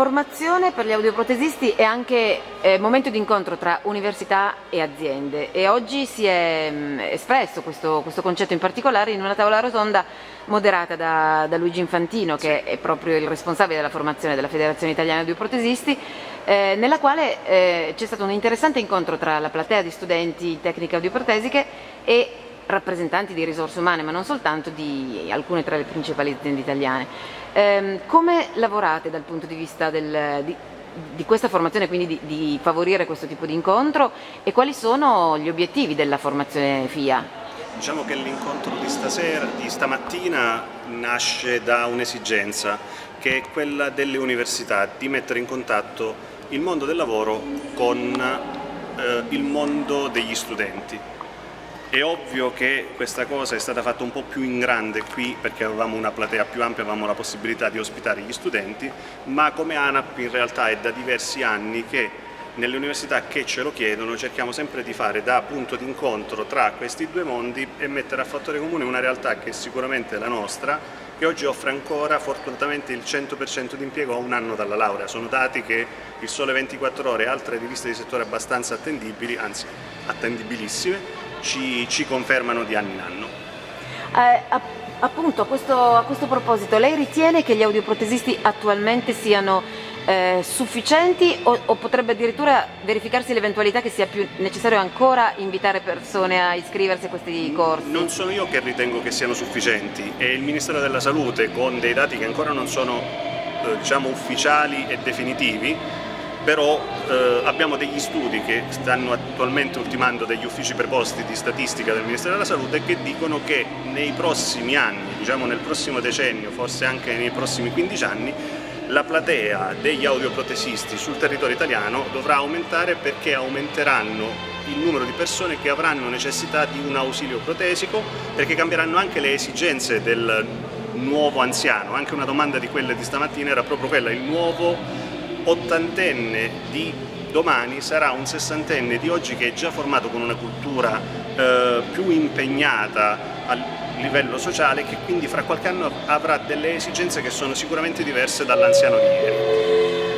formazione per gli audioprotesisti è anche eh, momento di incontro tra università e aziende. E oggi si è mh, mm, espresso questo, questo, concetto in particolare in una tavola rotonda moderata da, da, Luigi Infantino che è proprio il responsabile della formazione della Federazione Italiana Audioprotesisti eh, nella quale eh, c'è stato un interessante incontro tra la platea di studenti tecniche audioprotesiche e rappresentanti di risorse umane, ma non soltanto di alcune tra le principali aziende italiane. Eh, come lavorate dal punto di vista del, di, di questa formazione, quindi di, di, favorire questo tipo di incontro e quali sono gli obiettivi della formazione FIA? Diciamo che l'incontro di stasera, di stamattina, nasce da un'esigenza che è quella delle università di mettere in contatto il mondo del lavoro con eh, il mondo degli studenti è ovvio che questa cosa è stata fatta un po' più in grande qui perché avevamo una platea più ampia, avevamo la possibilità di ospitare gli studenti, ma come ANAP in realtà è da diversi anni che nelle università che ce lo chiedono cerchiamo sempre di fare da punto di incontro tra questi due mondi e mettere a fattore comune una realtà che è sicuramente la nostra, che oggi offre ancora fortunatamente il 100% di impiego a un anno dalla laurea. Sono dati che il Sole 24 Ore e altre riviste di settore abbastanza attendibili, anzi attendibilissime, ci, ci confermano di anno in anno. Eh, appunto, a questo, a questo, proposito, lei ritiene che gli audioprotesisti attualmente siano eh, sufficienti o, o, potrebbe addirittura verificarsi l'eventualità che sia più necessario ancora invitare persone a iscriversi a questi corsi? Non sono io che ritengo che siano sufficienti, è il Ministero della Salute con dei dati che ancora non sono eh, diciamo, ufficiali e definitivi però eh, abbiamo degli studi che stanno attualmente ultimando degli uffici preposti di statistica del Ministero della Salute che dicono che nei prossimi anni, diciamo nel prossimo decennio, forse anche nei prossimi 15 anni, la platea degli audioprotesisti sul territorio italiano dovrà aumentare perché aumenteranno il numero di persone che avranno necessità di un ausilio protesico perché cambieranno anche le esigenze del nuovo anziano, anche una domanda di quelle di stamattina era proprio quella, il nuovo ottantenne di domani sarà un sessantenne di oggi che è già formato con una cultura eh, più impegnata a livello sociale che quindi fra qualche anno avrà delle esigenze che sono sicuramente diverse dall'anziano di ieri.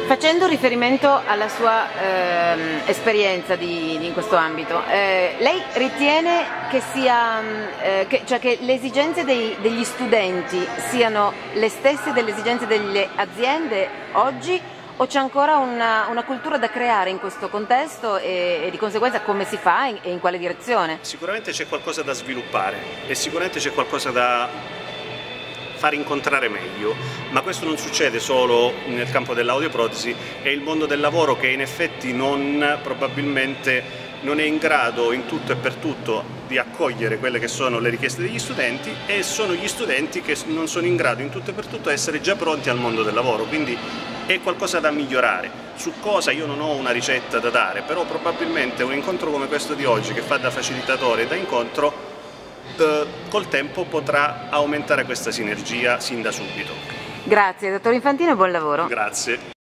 Facendo riferimento alla sua eh, esperienza di, di in questo ambito, eh, lei ritiene che, sia, eh, che, cioè che le esigenze dei, degli studenti siano le stesse delle esigenze delle aziende oggi o c'è ancora una, una, cultura da creare in questo contesto e, e di conseguenza come si fa e in quale direzione? Sicuramente c'è qualcosa da sviluppare e sicuramente c'è qualcosa da far incontrare meglio, ma questo non succede solo nel campo dell'audioprotesi, è il mondo del lavoro che in effetti non probabilmente non è in grado in tutto e per tutto di accogliere quelle che sono le richieste degli studenti e sono gli studenti che non sono in grado in tutto e per tutto di essere già pronti al mondo del lavoro, quindi è qualcosa da migliorare. Su cosa io non ho una ricetta da dare, però probabilmente un incontro come questo di oggi, che fa da facilitatore e da incontro, eh, col tempo potrà aumentare questa sinergia sin da subito. Grazie, dottor Infantino e buon lavoro. Grazie.